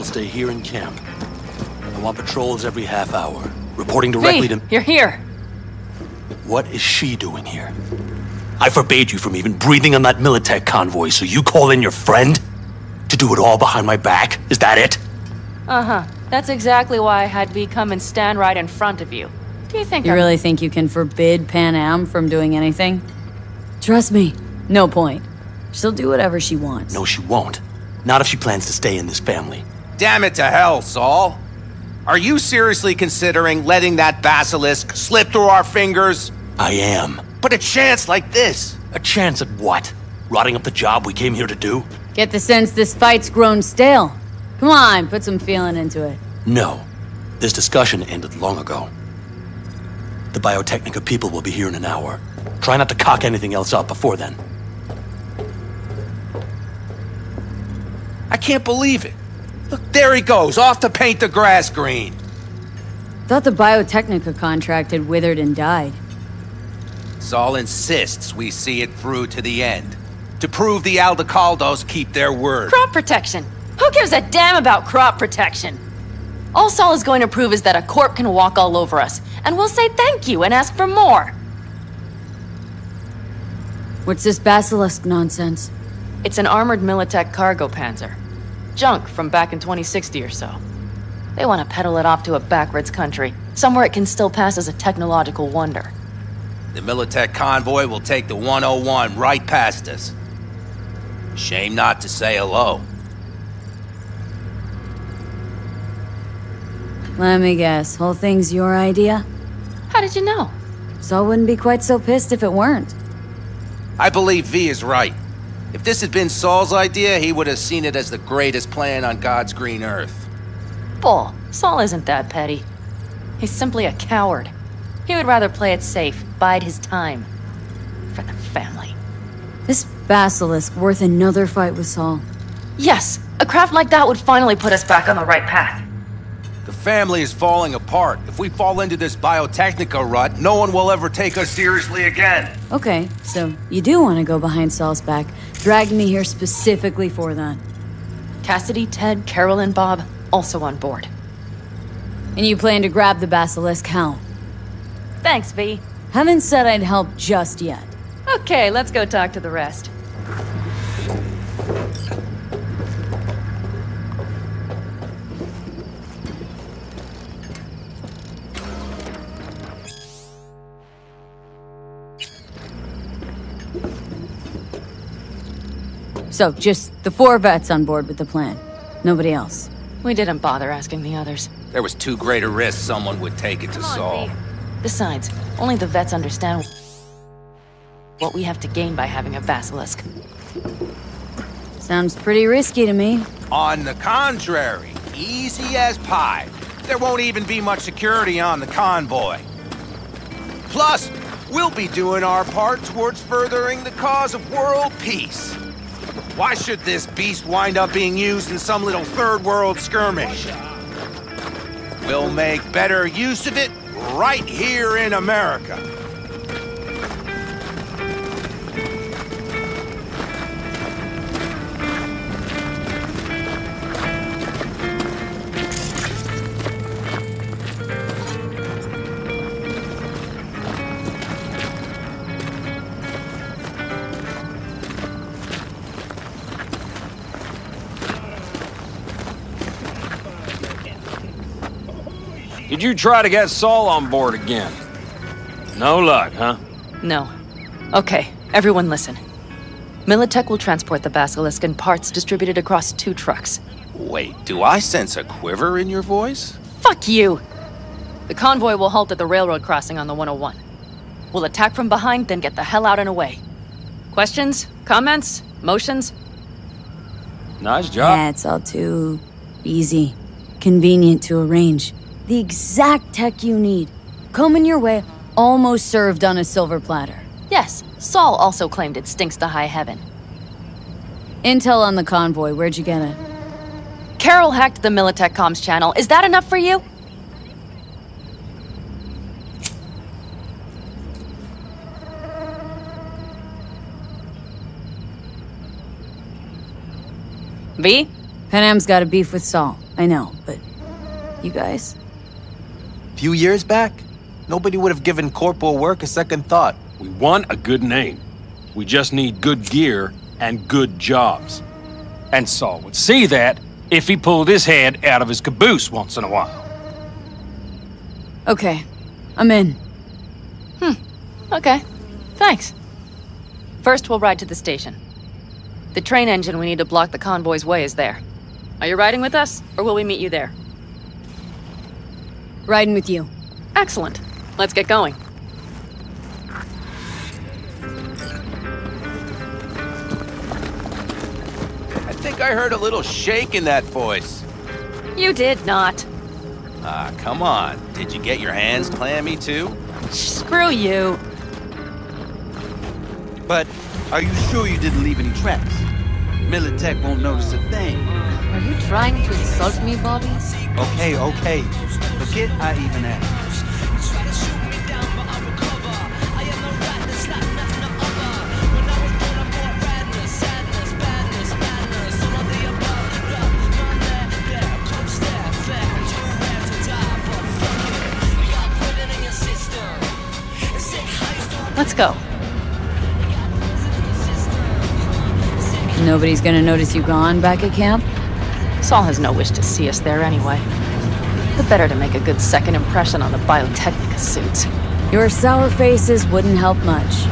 will stay here in camp. I want patrols every half hour, reporting directly V, to... you're here. What is she doing here? I forbade you from even breathing on that Militech convoy, so you call in your friend? To do it all behind my back? Is that it? Uh-huh. That's exactly why I had V come and stand right in front of you. Do you think You I'm- really think you can forbid Panam from doing anything? Trust me, no point. She'll do whatever she wants. No, she won't. Not if she plans to stay in this family. Damn it to hell, Saul. Are you seriously considering letting that basilisk slip through our fingers? I am. But a chance like this. A chance at what? Rotting up the job we came here to do? Get the sense this fight's grown stale. Come on, put some feeling into it. No. This discussion ended long ago. The Biotechnica people will be here in an hour. Try not to cock anything else up before then. I can't believe it. Look, there he goes, off to paint the grass green. Thought the Biotechnica contract had withered and died. Saul insists we see it through to the end. To prove the Aldecaldos keep their word. Crop protection! Who gives a damn about crop protection? All Saul is going to prove is that a corp can walk all over us, and we'll say thank you and ask for more. What's this basilisk nonsense? It's an armored Militech cargo panzer. Junk from back in 2060 or so. They want to peddle it off to a backwards country, somewhere it can still pass as a technological wonder. The Militech convoy will take the 101 right past us. Shame not to say hello. Let me guess, whole thing's your idea? How did you know? Saul wouldn't be quite so pissed if it weren't. I believe V is right. If this had been Saul's idea, he would have seen it as the greatest plan on God's green earth. Bull. Saul isn't that petty. He's simply a coward. He would rather play it safe, bide his time. For the family. This basilisk worth another fight with Saul. Yes, a craft like that would finally put us back on the right path. The family is falling apart. If we fall into this biotechnica rut, no one will ever take us seriously again. Okay, so you do want to go behind Saul's back, drag me here specifically for that. Cassidy, Ted, Carol, and Bob also on board. And you plan to grab the basilisk how? Thanks, V. Haven't said I'd help just yet. Okay, let's go talk to the rest. So, just the four vets on board with the plan. Nobody else. We didn't bother asking the others. There was too great a risk someone would take it to Saul. Besides, only the vets understand what we have to gain by having a basilisk. Sounds pretty risky to me. On the contrary, easy as pie. There won't even be much security on the convoy. Plus, we'll be doing our part towards furthering the cause of world peace. Why should this beast wind up being used in some little third world skirmish? We'll make better use of it right here in America. Did you try to get Saul on board again? No luck, huh? No. Okay, everyone listen. Militech will transport the basilisk in parts distributed across two trucks. Wait, do I sense a quiver in your voice? Fuck you! The convoy will halt at the railroad crossing on the 101. We'll attack from behind, then get the hell out and away. Questions? Comments? Motions? Nice job. Yeah, it's all too easy. Convenient to arrange. The exact tech you need. Coming your way, almost served on a silver platter. Yes, Saul also claimed it stinks to high heaven. Intel on the convoy, where'd you get it? Carol hacked the Militech comms channel. Is that enough for you? V? Panam's got a beef with Saul. I know, but you guys? Few years back, nobody would have given corporal work a second thought. We want a good name. We just need good gear and good jobs. And Saul would see that if he pulled his head out of his caboose once in a while. Okay, I'm in. Hmm, okay. Thanks. First, we'll ride to the station. The train engine we need to block the convoy's way is there. Are you riding with us, or will we meet you there? Riding with you. Excellent. Let's get going. I think I heard a little shake in that voice. You did not. Ah, come on. Did you get your hands clammy too? Screw you. But are you sure you didn't leave any tracks? Militech won't notice a thing. Are you trying to insult me, Bobby? Okay, okay. Forget I even asked. Let's go. Nobody's gonna notice you gone back at camp? Saul has no wish to see us there anyway. The better to make a good second impression on the Biotechnica suits. Your sour faces wouldn't help much.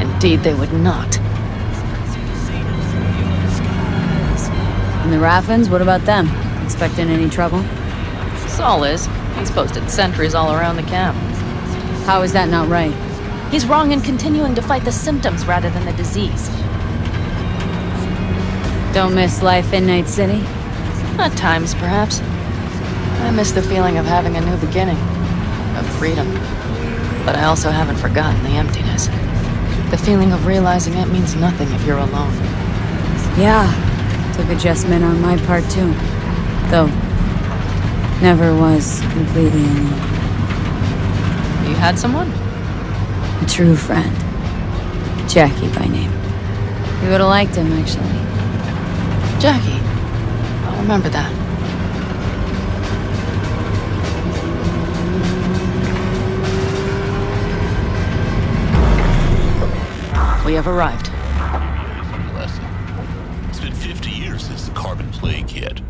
Indeed, they would not. And the Raffens, what about them? Expecting any trouble? Saul is. He's posted sentries all around the camp. How is that not right? He's wrong in continuing to fight the symptoms rather than the disease. Don't miss life in Night City? At times, perhaps. I miss the feeling of having a new beginning, of freedom. But I also haven't forgotten the emptiness. The feeling of realizing it means nothing if you're alone. Yeah, took adjustment on my part too. Though, never was completely alone. You had someone? A true friend. Jackie by name. You would have liked him, actually. Jackie. I'll remember that. We have arrived. lesson. It's been 50 years since the carbon plague hit.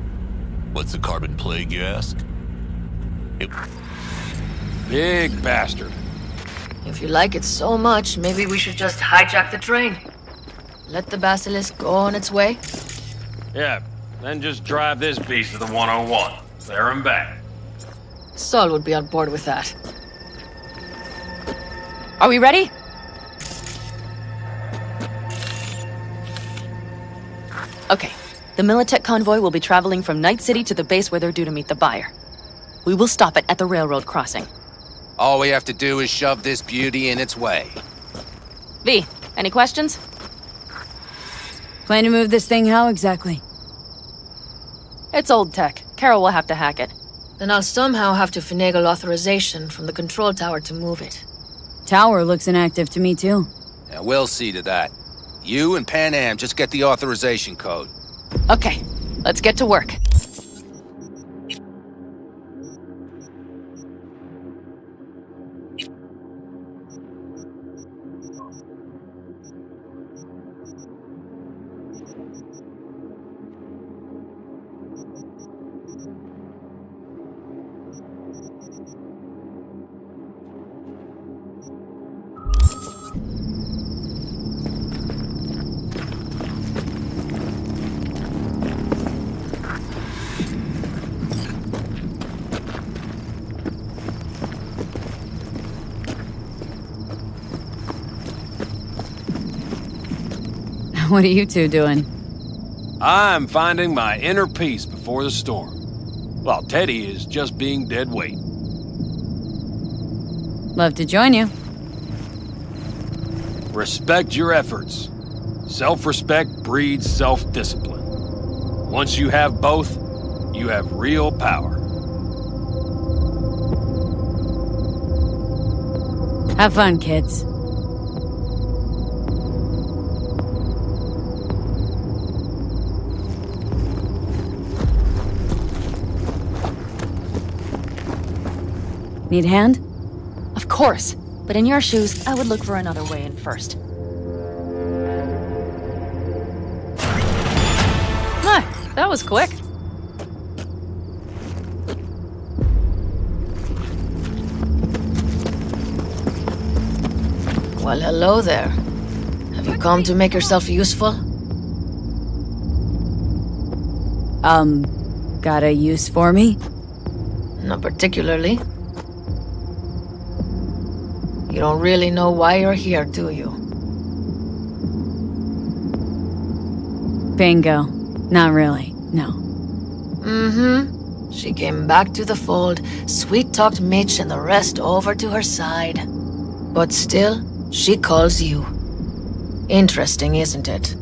What's the carbon plague, you ask? It, Big bastard. If you like it so much, maybe we should just hijack the train. Let the basilisk go on its way. Yeah, then just drive this beast to the 101. There and back. Saul would be on board with that. Are we ready? Okay. The Militech convoy will be traveling from Night City to the base where they're due to meet the buyer. We will stop it at the railroad crossing. All we have to do is shove this beauty in its way. V, any questions? Plan to move this thing how exactly? It's old tech. Carol will have to hack it. Then I'll somehow have to finagle authorization from the control tower to move it. Tower looks inactive to me too. Yeah, we'll see to that. You and Panam just get the authorization code. Okay, let's get to work. What are you two doing? I'm finding my inner peace before the storm. While Teddy is just being dead weight. Love to join you. Respect your efforts. Self respect breeds self discipline. Once you have both, you have real power. Have fun, kids. Need a hand? Of course. But in your shoes, I would look for another way in first. My, that was quick. Well, hello there. Have you come to make yourself useful? Um, got a use for me? Not particularly. You don't really know why you're here, do you? Bingo. Not really, no. Mm-hmm. She came back to the fold, sweet-talked Mitch and the rest over to her side. But still, she calls you. Interesting, isn't it?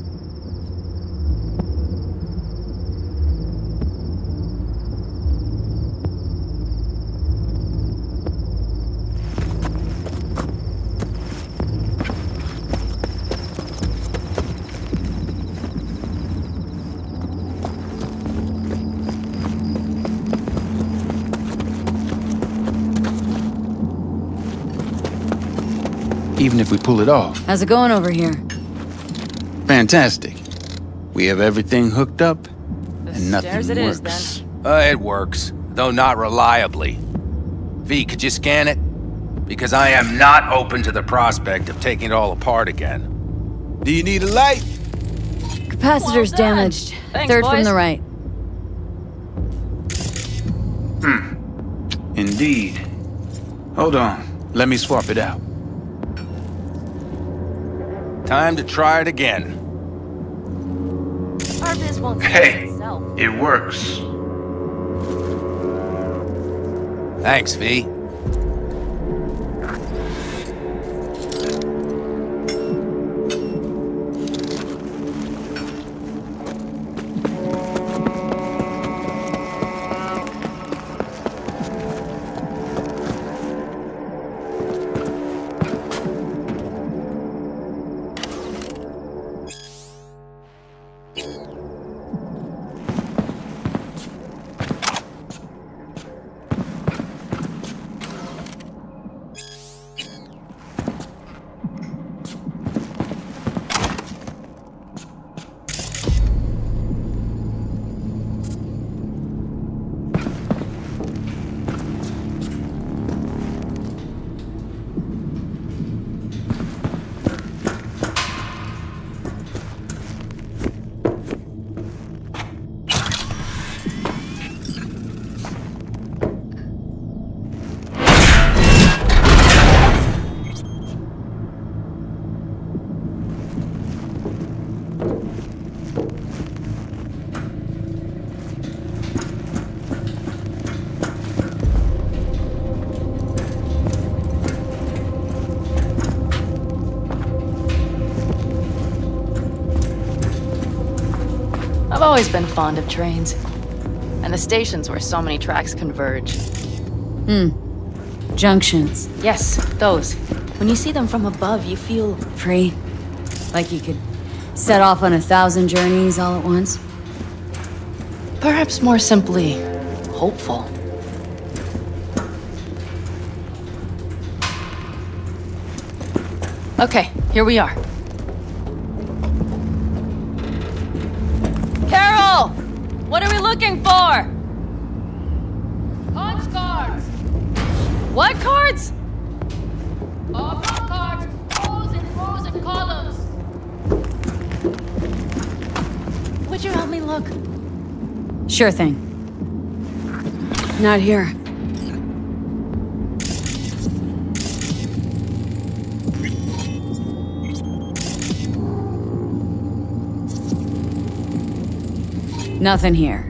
Even if we pull it off. How's it going over here? Fantastic. We have everything hooked up, and nothing stairs it is, works. Uh, it works, though not reliably. V, could you scan it? Because I am not open to the prospect of taking it all apart again. Do you need a light? Capacitor's Well damaged. Thanks, Third from the right. Hmm. Indeed. Hold on. Let me swap it out. Time to try it again. Our biz won't Hey. itself. It works. Thanks, V. been fond of trains. And the stations where so many tracks converge. Hmm. Junctions. Yes, those. When you see them from above, you feel Free. Like you could set off on a thousand journeys all at once. perhaps more simply hopeful. Okay, here we are. Look? Sure thing. Not here. Nothing here.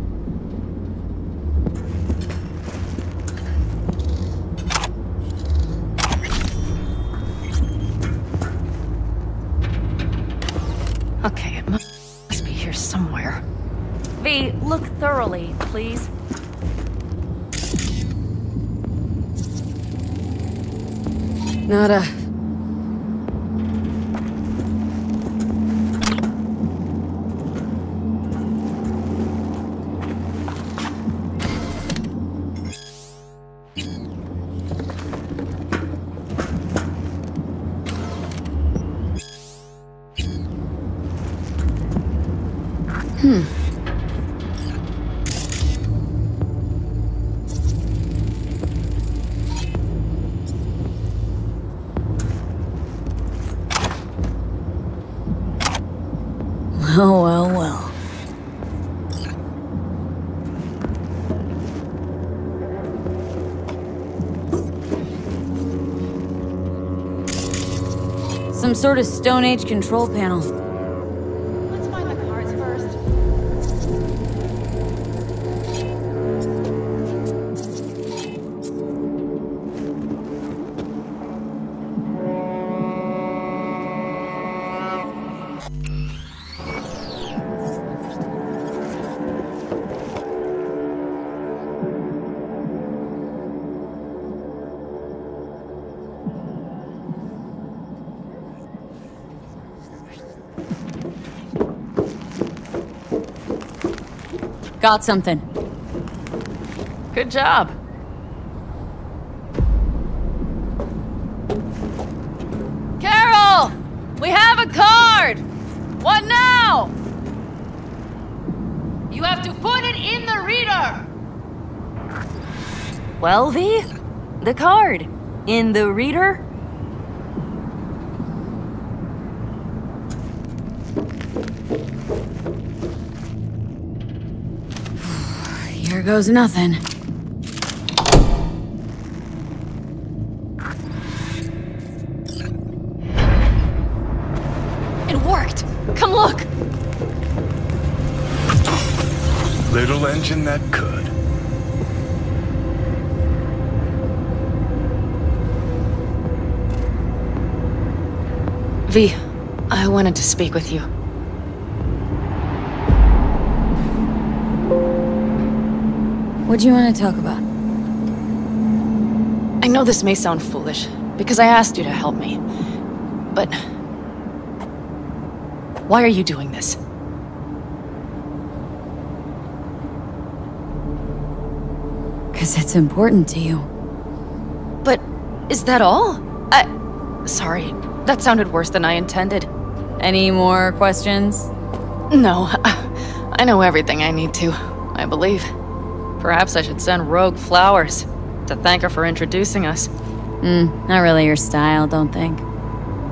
Hmm. Well, well, well. Some sort of Stone Age control panel. Got something. Good job. Carol! We have a card! What now? You have to put it in the reader. Well, V? The card. In the reader? Goes nothing. It worked! Come look! Little engine that could. V, I wanted to speak with you. What do you want to talk about? I know this may sound foolish, because I asked you to help me. But... Why are you doing this? Because it's important to you. But is that all? I... Sorry, that sounded worse than I intended. Any more questions? No, I know everything I need to, I believe. Perhaps I should send Rogue flowers to thank her for introducing us. Hmm, not really your style, don't think.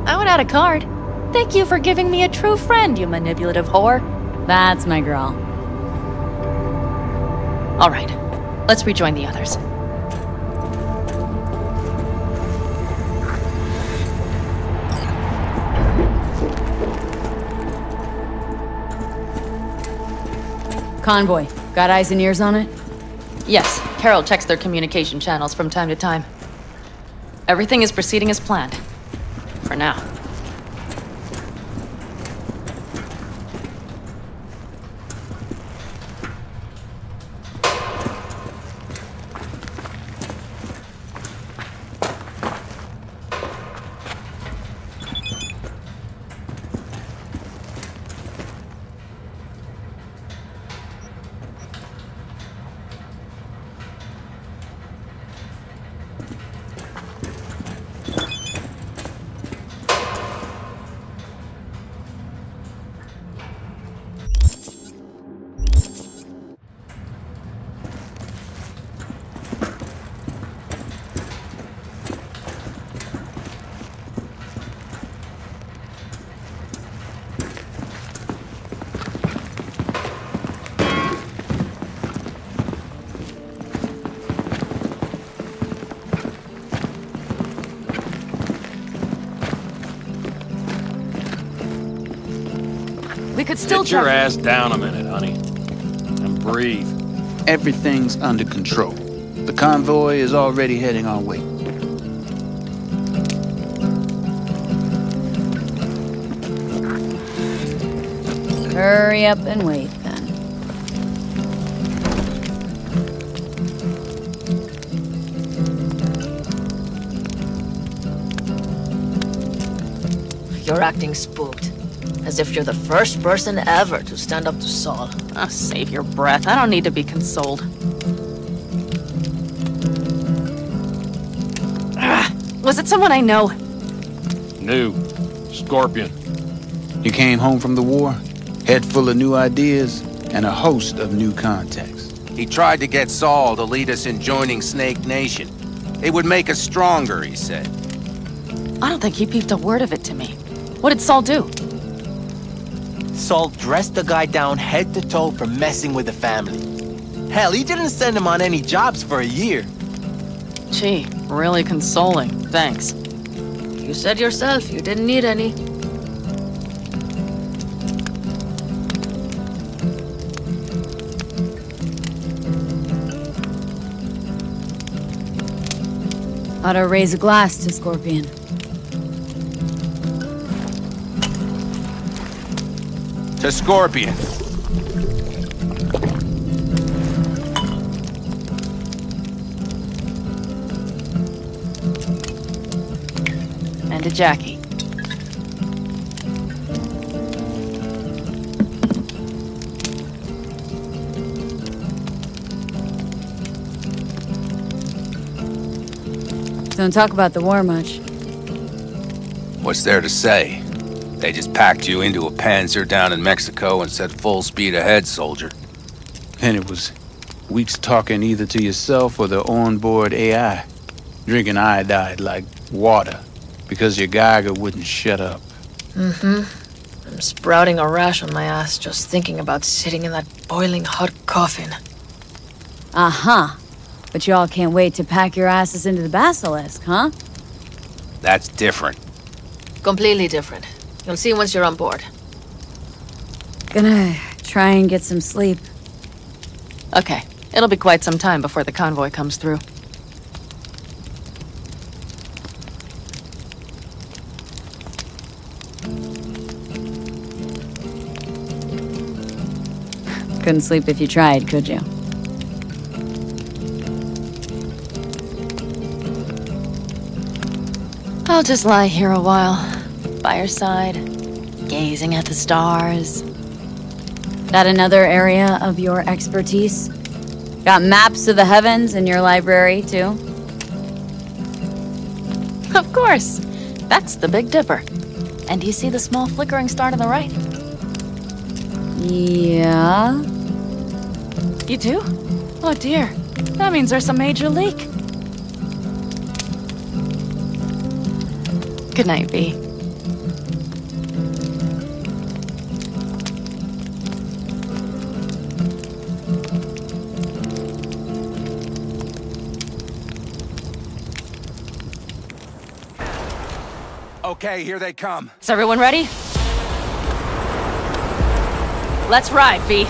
I would add a card. Thank you for giving me a true friend, you manipulative whore. That's my girl. All right, let's rejoin the others. Convoy. Got eyes and ears on it? Yes, Carol checks their communication channels from time to time. Everything is proceeding as planned. For now. We could still Sit your check- ass down a minute, honey. And breathe. Everything's under control. The convoy is already heading our way. Hurry up and wait, then. You're acting spooked. As if you're the first person ever to stand up to Saul. Ah, save your breath. I don't need to be consoled. Ah, was it someone I know? New. Scorpion. You came home from the war? Head full of new ideas and a host of new contacts. He tried to get Saul to lead us in joining Snake Nation. It would make us stronger, he said. I don't think he peeped a word of it to me. What did Saul do? Saul dressed the guy down head to toe for messing with the family. Hell, he didn't send him on any jobs for a year. Gee, really consoling. Thanks. You said yourself you didn't need any. Ought to raise a glass to Scorpion. To Scorpion. And a Jackie. Don't talk about the war much. What's there to say? They just packed you into a panzer down in Mexico and said full speed ahead, soldier. And it was weeks talking either to yourself or the onboard AI. Drinking iodide like water because your Geiger wouldn't shut up. Mm-hmm. I'm sprouting a rash on my ass just thinking about sitting in that boiling hot coffin. Uh-huh. But y'all can't wait to pack your asses into the Basilisk, huh? That's different. Completely different. You'll see once you're on board. Gonna try and get some sleep. Okay, it'll be quite some time before the convoy comes through. Couldn't sleep if you tried, could you? I'll just lie here a while, by your side, gazing at the stars. That another area of your expertise? Got maps of the heavens in your library, too? Of course. That's the Big Dipper. And do you see the small flickering star to the right? Yeah. You do? Oh dear. That means there's a major leak. Good night, V. Okay, here they come. Is everyone ready? Let's ride, V.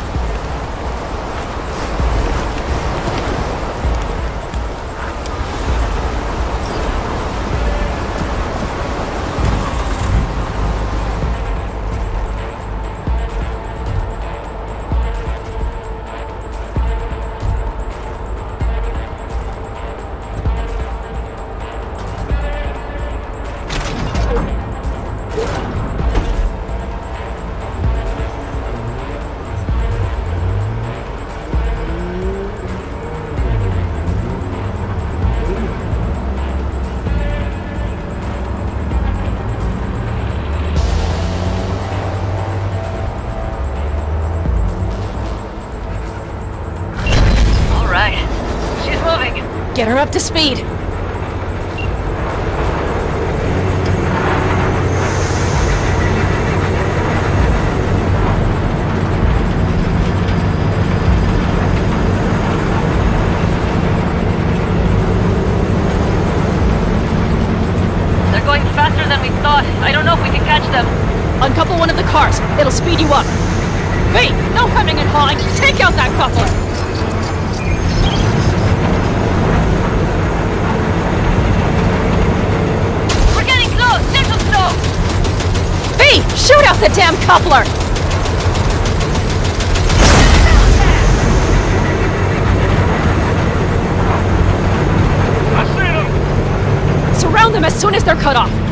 Get her up to speed. They're going faster than we thought. I don't know if we can catch them. Uncouple one of the cars. It'll speed you up. V, no hemming and hawing. Take out that coupler. Shoot out the damn coupler. I see them! Surround them as soon as they're cut off.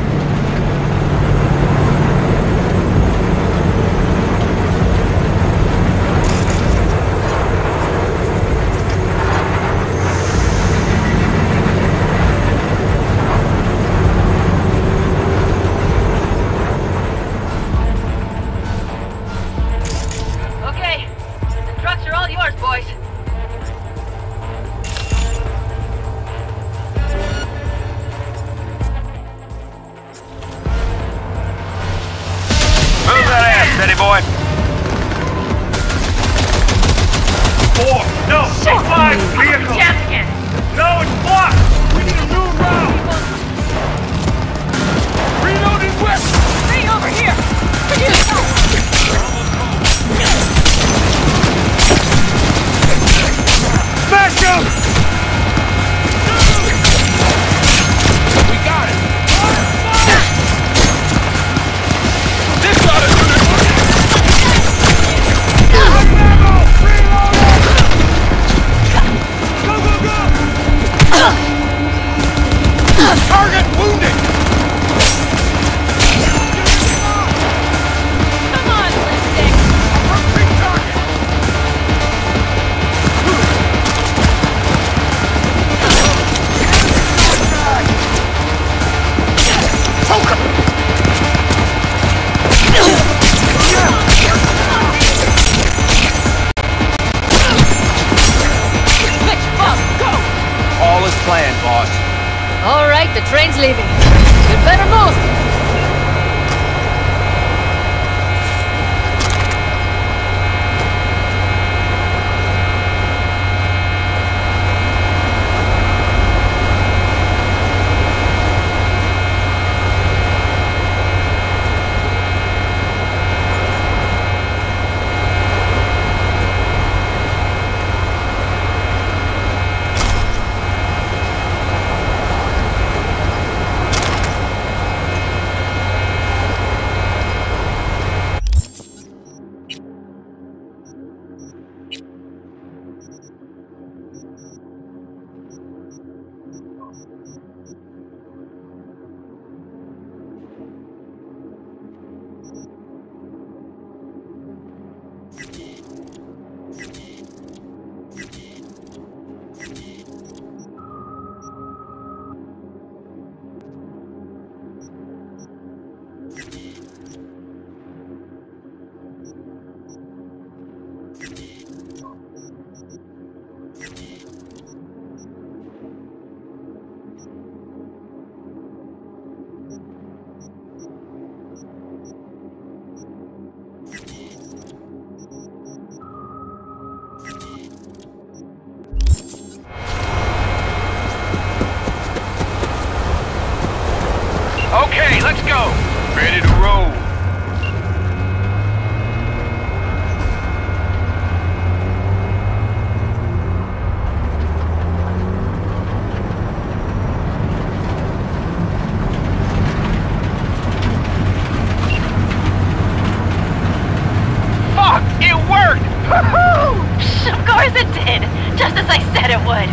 It would!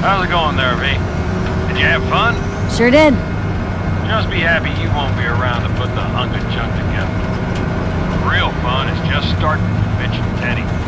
How's it going there, V? Did you have fun? Sure did. Just be happy you won't be around to put the hunk of junk together. Real fun is just starting, Mitch and Teddy.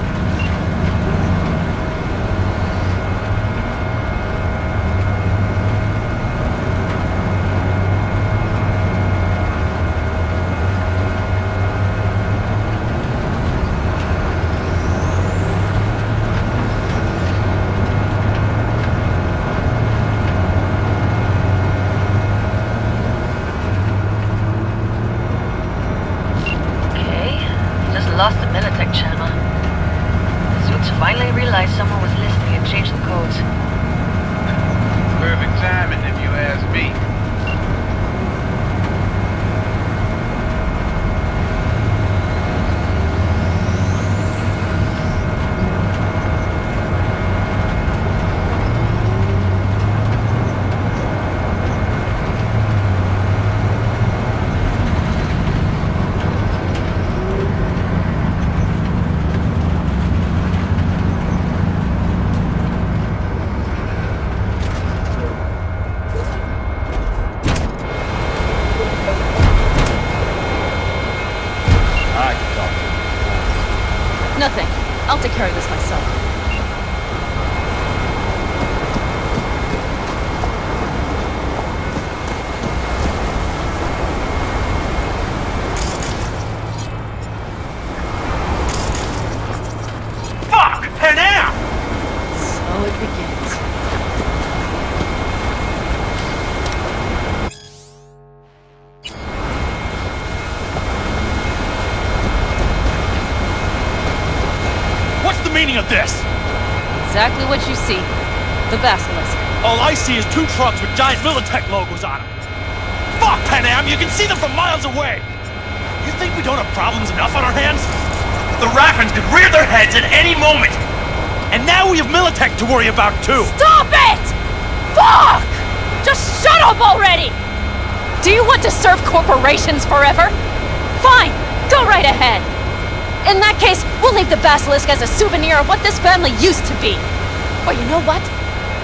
Okay, just lost the Militech channel. The suits finally realized someone was listening and changed the codes. Perfect timing, if you ask me. Exactly what you see. The Basilisk. All I see is two trucks with giant Militech logos on them. Fuck, Panam, you can see them from miles away. You think we don't have problems enough on our hands? The Raffens could rear their heads at any moment. And now we have Militech to worry about too. Stop it! Fuck! Just shut up already! Do you want to serve corporations forever? Fine, go right ahead. In that case, we'll leave the Basilisk as a souvenir of what this family used to be. Or you know what?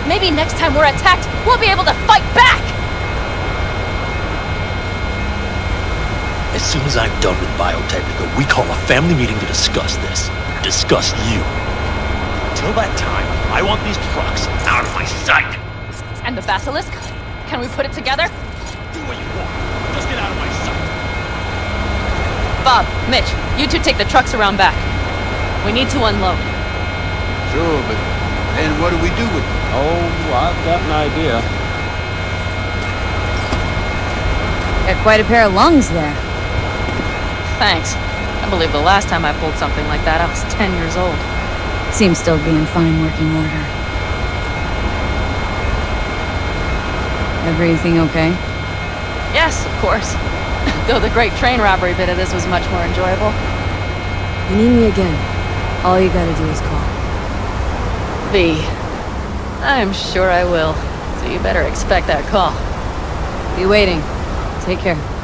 Maybe next time we're attacked, we'll be able to fight back! As soon as I'm done with Biotechnica, we call a family meeting to discuss this. Discuss you. Till that time, I want these trucks out of my sight. And the Basilisk? Can we put it together? Do what you want. Just get out of my sight. Bob, Mitch, you two take the trucks around back. We need to unload. Sure, but then what do we do with them? Oh, I've got an idea. Got quite a pair of lungs there. Thanks. I believe the last time I pulled something like that, I was 10 years old. Seems still to be in fine working order. Everything okay? Yes, of course. Though the great train robbery bit of this was much more enjoyable. You need me again. All you gotta do is call. I'm sure I will. So you better expect that call. Be waiting. Take care.